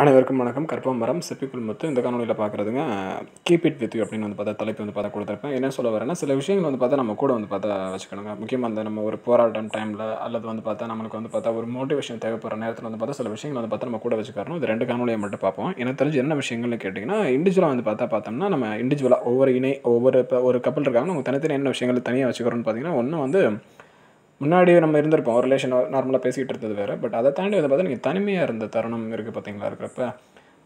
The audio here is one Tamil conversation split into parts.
அனைவருக்கும் வணக்கம். மரம் சிப்பிக்குள் முத்து. இந்த காணொலியில் பார்க்குறதுங்க கீப் இட் வித் யூ அப்படின்னு வந்து பார்த்தா தலைப்பு வந்து பார்த்தா கொடுத்துருப்பேன். என்ன சொல்ல வரேன்னா சில விஷயங்கள் வந்து பார்த்தா நம்ம கூட வந்து பார்த்தா வச்சுக்கணுங்க. முக்கியமாக அந்த நம்ம ஒரு போராட்டம் டைமில் அல்லது வந்து பார்த்தா நம்மளுக்கு வந்து பார்த்தா ஒரு மோட்டிவேஷன் தேவைப்படுற நேரத்தில் வந்து பார்த்தா சில விஷயங்கள் வந்து பார்த்தா நம்ம கூட வச்சுக்கணும் இது ரெண்டு காணொலியை மட்டும் பார்ப்போம். எனக்கு தெரிஞ்சு என்ன விஷயங்கள்னு கேட்டிங்கன்னா இண்டிவிஜுவலாக வந்து பார்த்தா பார்த்தோம்னா நம்ம இண்டிவிஜுவலாக ஒவ்வொரு இணை ஒவ்வொரு இப்போ ஒரு கப்பல் இருக்காங்கன்னா அவங்க தனித்தனி என்ன விஷயங்கள் தனியாக வச்சுக்கிறோம்னு பார்த்தீங்கன்னா ஒன்று வந்து முன்னாடி நம்ம இருந்திருப்போம். ஒரு ரிலேஷன் நார்மலாக பேசிக்கிட்டு இருந்தது வேறு. பட் அதை தாண்டி வந்து பார்த்தா நீங்கள் தனிமையாக இருந்த தருணம் இருக்குது பார்த்தீங்களா இருக்கிறப்ப?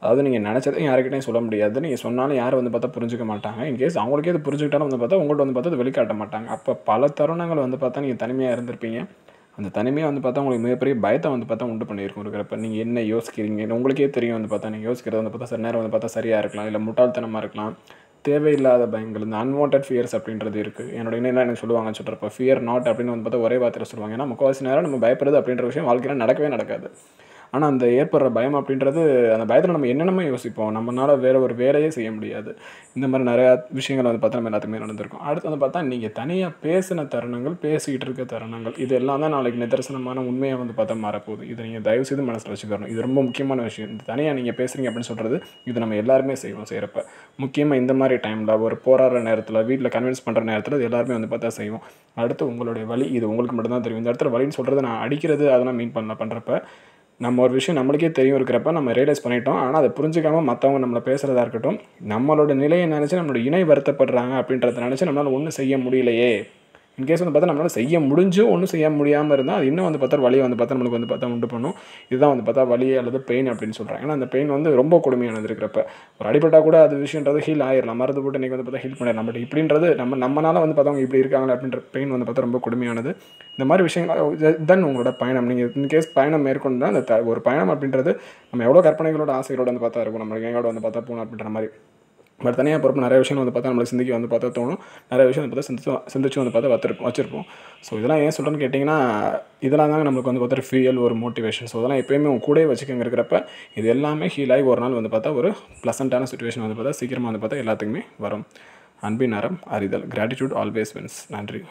அதாவது நீங்கள் நினச்சதையும் யாருக்கிட்டையும் சொல்ல முடியாது. நீங்கள் சொன்னாலும் யாரும் வந்து பார்த்தா புரிஞ்சுக்க மாட்டாங்க. இன்கேஸ் அவங்களுக்கே இது புரிஞ்சுக்கிட்டாலும் வந்து பார்த்தா உங்கள்கிட்ட வந்து பார்த்தா வெளிக்காட்ட மாட்டாங்க. அப்போ பல தருணங்கள் வந்து பார்த்தா நீங்கள் தனிமையாக இருந்திருப்பீங்க. அந்த தனிமையை வந்து பார்த்தா உங்களுக்கு மிகப்பெரிய பயத்தை வந்து பார்த்தா உண்டு பண்ணியிருக்கும் இருக்கிறப்ப. நீங்கள் என்ன யோசிக்கிறீங்க? உங்களுக்கே தெரியும் வந்து பார்த்தா நீங்கள் யோசிக்கிறது வந்து பார்த்தா சில நேரம் வந்து பார்த்தா சரியாக இருக்கலாம். இல்லை முட்டாள்தனமாக இருக்கலாம். தேவையில்லாத பயங்கள் இந்த அன்வான்ட் ஃபியர்ஸ் அப்படின்றது இருக்குது என்னோட என்ன எனக்கு சொல்லுவாங்க சொல்கிறப்ப ஃபியர் நாட் அப்படின்னு வந்து பார்த்தா ஒரே வார்த்தையில் சொல்லுவாங்க. ஏன்னா முக்கால்வாசி நேரம் நம்ம பயப்படுறது அப்படின்ற விஷயம் வாழ்க்கையில் நடக்கவே நடக்காது. ஆனால் அந்த ஏற்படுற பயம் அப்படின்றது அந்த பயத்தில் நம்ம என்னென்னமோ யோசிப்போம். நம்மளால் வேறு ஒரு வேலையே செய்ய முடியாது. இந்த மாதிரி நிறையா விஷயங்கள் வந்து பார்த்தா நம்ம எல்லாத்துக்குமே நடந்திருக்கும். அடுத்து வந்து பார்த்தா நீங்கள் தனியாக பேசின தருணங்கள் பேசிக்கிட்டு இருக்க தருணங்கள் இது எல்லாம் தான் நாளைக்கு நிதர்சனமான உண்மையை வந்து பார்த்தா மாறப்போகுது. இதை நீங்கள் தயவு செய்து மனசில் வச்சுக்கணும். இது ரொம்ப முக்கியமான விஷயம். இந்த தனியாக நீங்கள் பேசுகிறீங்க அப்படின்னு சொல்கிறது இது நம்ம எல்லாருமே செய்வோம் செய்கிறப்ப முக்கியமாக இந்த மாதிரி டைமில் ஒரு போராடுற நேரத்தில் வீட்டில் கன்வின்ஸ் பண்ணுற நேரத்தில் இது எல்லாருமே வந்து பார்த்தா செய்வோம். அடுத்து உங்களுடைய வழி இது உங்களுக்கு மட்டும்தான் தெரியும். இந்த இடத்துல வழின்னு சொல்கிறது நான் அடிக்கிறது அதெல்லாம் மீன் பண்ண பண்ணுறப்ப நம்ம ஒரு விஷயம் நம்மளுக்கே தெரியும் இருக்கிறப்ப நம்ம ரியலைஸ் பண்ணிட்டோம். ஆனால் அதை புரிஞ்சுக்காம மற்றவங்க நம்மளை பேசுகிறதா இருக்கட்டும் நம்மளோட நிலையை நினச்சி நம்மளோட இணை வருத்தப்படுறாங்க அப்படின்றத நினச்சி நம்மளால் ஒன்றும் செய்ய முடியலையே. இன்கேஸ் வந்து பார்த்தா நம்மளால் செய்ய முடிஞ்சும் ஒன்றும் செய்ய முடியாமல் இருந்தால் அது இன்னும் வந்து பார்த்தா வழியை வந்து பார்த்தா நம்மளுக்கு வந்து பார்த்தா உண்டு பண்ணும் இதுதான் வந்து பார்த்தா வலி அல்லது பெயின் அப்படின்னு சொல்கிறாங்க ஏன்னா அந்த பெயின் வந்து ரொம்ப கொடுமையானது இருக்கிறப்ப ஒரு அடிபட்டால் கூட அது விஷயன்றது ஹீல் ஆயிடலாம் மருந்து போட்டு இன்றைக்கி வந்து பார்த்தா ஹீல் பண்ணிடலாம் பட் இப்படின்றது நம்ம நம்மளால் வந்து பார்த்தவங்க இப்படி இருக்காங்களே அப்படின்ற பெயின் வந்து பார்த்தா ரொம்ப கொடுமையானது இந்த மாதிரி விஷயங்கள் தென் உங்களோட பயணம் நீங்கள் இன்கேஸ் பயணம் மேற்கொண்டு அந்த ஒரு பயணம் அப்படின்றது நம்ம எவ்வளோ கற்பனைகளோட ஆசைகளோட வந்து பார்த்தா இருக்கும் நம்மளுக்கு எங்களோட வந்து பார்த்தா போகணும் அப்படின்ற மாதிரி பட் தனியாக பொறுப்பு நிறைய விஷயம் வந்து பார்த்தா நம்மளுக்கு சிந்திக்க வந்து பார்த்தா தோணும். நிறைய விஷயம் வந்து பார்த்தா சிந்திச்சு சிந்திச்சு வந்து பார்த்தா வச்சிருப்போம் வச்சிருப்போம். ஸோ இதெல்லாம் ஏன் சொல்கிறேன்னு கேட்டிங்கன்னா இதெல்லாம் தாங்க நம்மளுக்கு வந்து பார்த்தா ஃபியல் ஒரு மோட்டிவேஷன் ஸோ அதெல்லாம் எப்போயுமே உங்க கூடயே வச்சுக்கங்க இருக்கிறப்ப இது எல்லாமே ஹீல் ஆகி ஒரு நாள் வந்து பார்த்தா ஒரு ப்ளசண்ட்டான சுச்சுவேஷன் வந்து பார்த்தா சீக்கிரமாக வந்து பார்த்தா எல்லாத்துக்குமே வரும். அன்பின் அறம் அறிதல். கிராட்டிடியூட் ஆல்வேஸ் வின்ஸ் நன்றி.